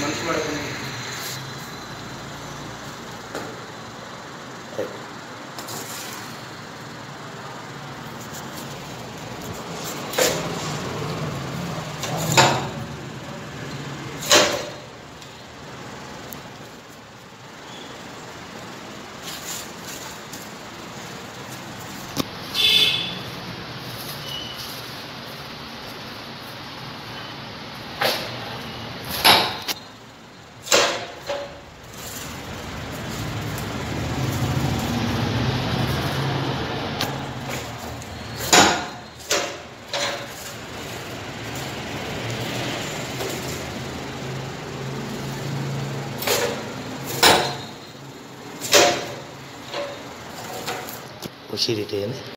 మనసు పడకుండా उसी रिटे है। ना